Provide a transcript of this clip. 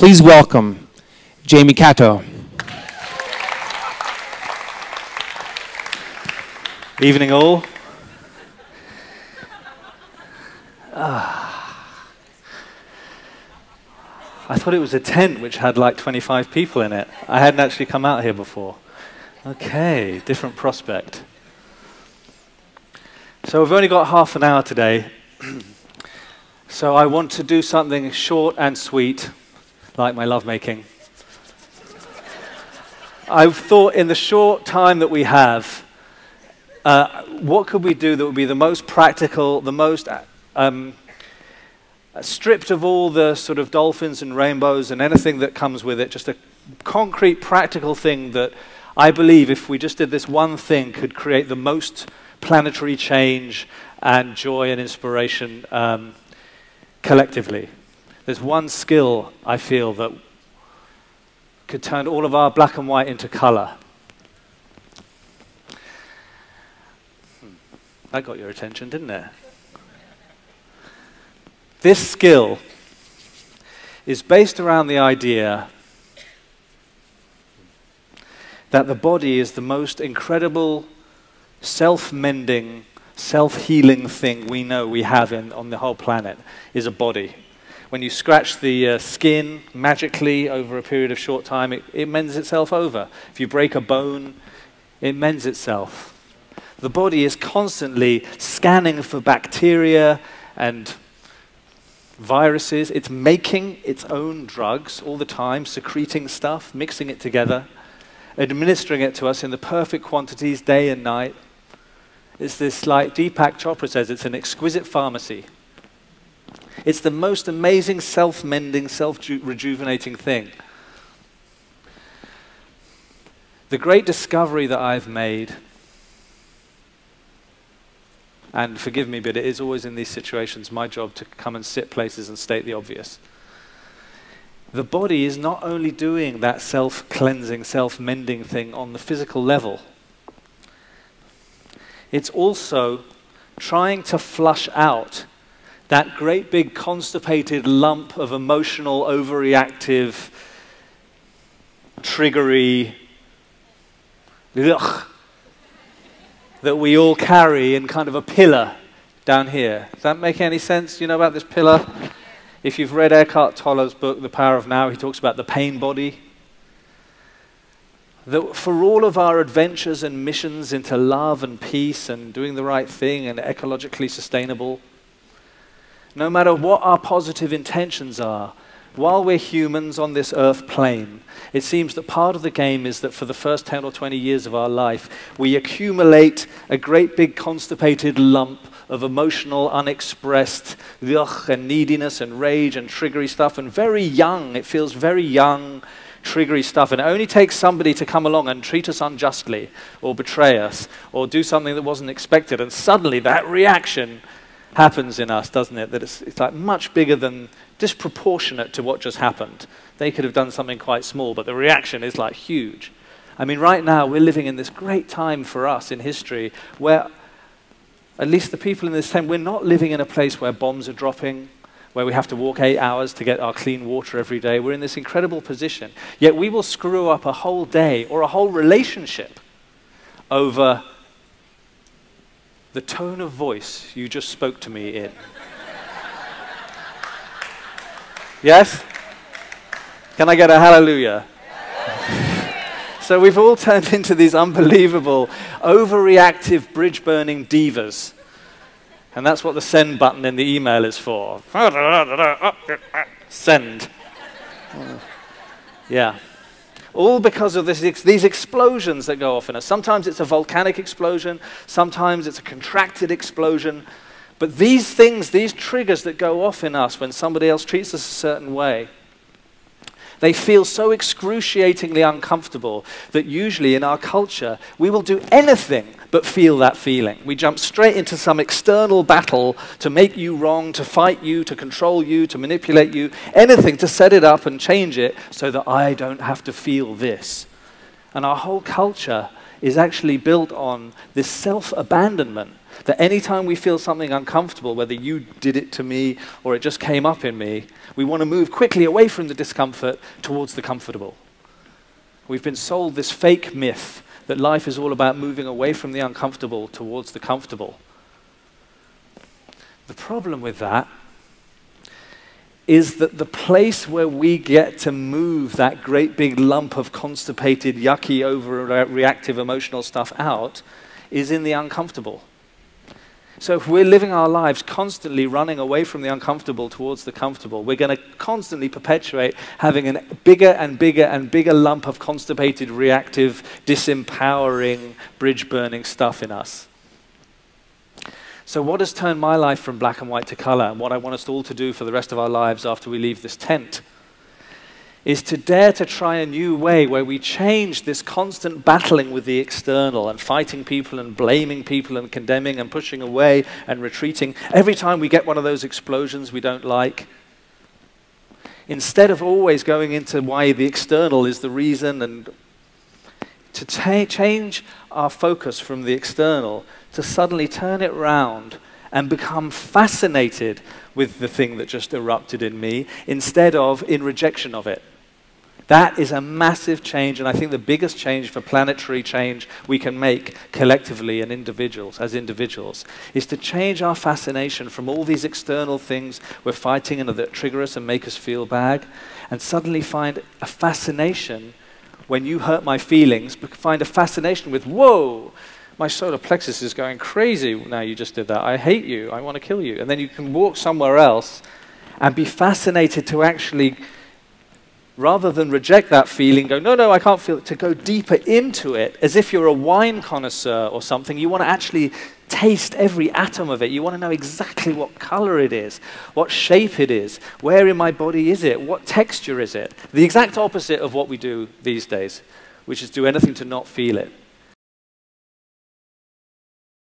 Please welcome Jamie Cato. Evening, all. Ah. I thought it was a tent which had like 25 people in it. I hadn't actually come out here before. Okay, different prospect. So we've only got half an hour today. so I want to do something short and sweet, like my lovemaking. I thought in the short time that we have, uh, what could we do that would be the most practical, the most um, stripped of all the sort of dolphins and rainbows and anything that comes with it, just a concrete, practical thing that I believe if we just did this one thing could create the most planetary change and joy and inspiration um, collectively. There's one skill I feel that could turn all of our black and white into color. Hmm. That got your attention, didn't it? This skill is based around the idea that the body is the most incredible self mending, self healing thing we know we have in, on the whole planet is a body. When you scratch the uh, skin magically over a period of short time, it, it mends itself over. If you break a bone, it mends itself. The body is constantly scanning for bacteria and viruses. It's making its own drugs all the time, secreting stuff, mixing it together, administering it to us in the perfect quantities day and night. It's this, like Deepak Chopra says, it's an exquisite pharmacy. It's the most amazing self mending, self rejuvenating thing. The great discovery that I've made, and forgive me, but it is always in these situations my job to come and sit places and state the obvious. The body is not only doing that self cleansing, self mending thing on the physical level, it's also trying to flush out that great big constipated lump of emotional, overreactive, triggery, ugh, that we all carry in kind of a pillar down here. Does that make any sense? You know about this pillar? If you've read Eckhart Tolle's book, The Power of Now, he talks about the pain body that for all of our adventures and missions into love and peace and doing the right thing and ecologically sustainable, no matter what our positive intentions are, while we're humans on this earth plane, it seems that part of the game is that for the first 10 or 20 years of our life, we accumulate a great big constipated lump of emotional, unexpressed ugh, and neediness and rage and triggery stuff. And very young, it feels very young triggery stuff. And it only takes somebody to come along and treat us unjustly or betray us or do something that wasn't expected. And suddenly that reaction happens in us, doesn't it? That it's, it's like much bigger than disproportionate to what just happened. They could have done something quite small, but the reaction is like huge. I mean, right now we're living in this great time for us in history where, at least the people in this time, we're not living in a place where bombs are dropping, where we have to walk eight hours to get our clean water every day. We're in this incredible position. Yet we will screw up a whole day or a whole relationship over the tone of voice you just spoke to me in. yes? Can I get a hallelujah? so we've all turned into these unbelievable, overreactive, bridge burning divas and that's what the send button in the email is for. Send. Yeah. All because of this, these explosions that go off in us. Sometimes it's a volcanic explosion, sometimes it's a contracted explosion. But these things, these triggers that go off in us when somebody else treats us a certain way, they feel so excruciatingly uncomfortable that usually in our culture, we will do anything but feel that feeling. We jump straight into some external battle to make you wrong, to fight you, to control you, to manipulate you, anything to set it up and change it so that I don't have to feel this. And our whole culture is actually built on this self abandonment That anytime we feel something uncomfortable, whether you did it to me or it just came up in me, we want to move quickly away from the discomfort towards the comfortable. We've been sold this fake myth that life is all about moving away from the uncomfortable towards the comfortable. The problem with that is that the place where we get to move that great big lump of constipated, yucky, overreactive emotional stuff out is in the uncomfortable. So if we're living our lives constantly running away from the uncomfortable towards the comfortable, we're going to constantly perpetuate having a bigger and bigger and bigger lump of constipated, reactive, disempowering, bridge burning stuff in us. So, what has turned my life from black and white to color, and what I want us all to do for the rest of our lives after we leave this tent, is to dare to try a new way where we change this constant battling with the external and fighting people and blaming people and condemning and pushing away and retreating every time we get one of those explosions we don't like. Instead of always going into why the external is the reason and to change our focus from the external to suddenly turn it round and become fascinated with the thing that just erupted in me instead of in rejection of it. That is a massive change, and I think the biggest change for planetary change we can make collectively and individuals, as individuals, is to change our fascination from all these external things we're fighting and that trigger us and make us feel bad, and suddenly find a fascination when you hurt my feelings, find a fascination with, whoa, my solar plexus is going crazy now you just did that. I hate you. I want to kill you. And then you can walk somewhere else and be fascinated to actually, rather than reject that feeling, go, no, no, I can't feel it, to go deeper into it as if you're a wine connoisseur or something. You want to actually taste every atom of it. You want to know exactly what color it is, what shape it is, where in my body is it, what texture is it. The exact opposite of what we do these days, which is do anything to not feel it.